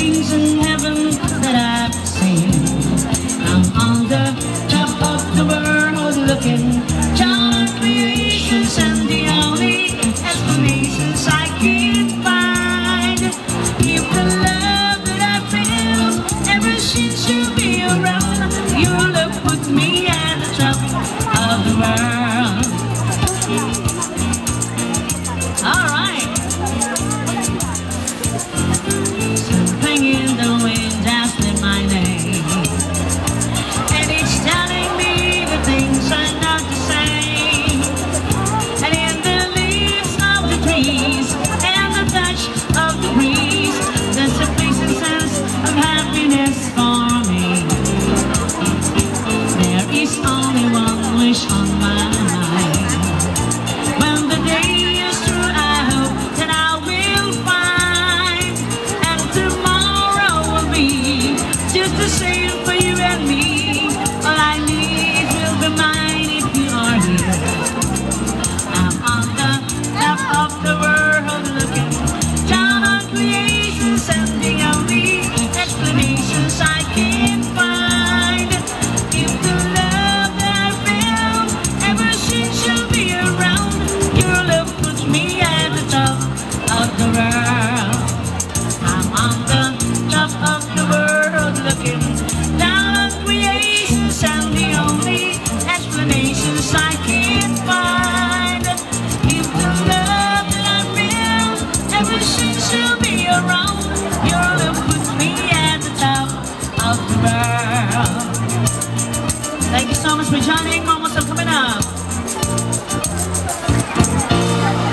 things in heaven. only one wish on my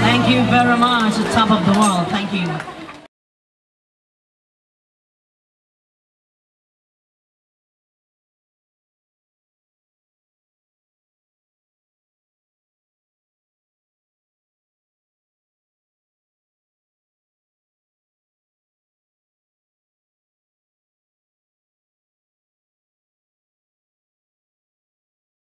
Thank you very much. Top of the world. Thank you.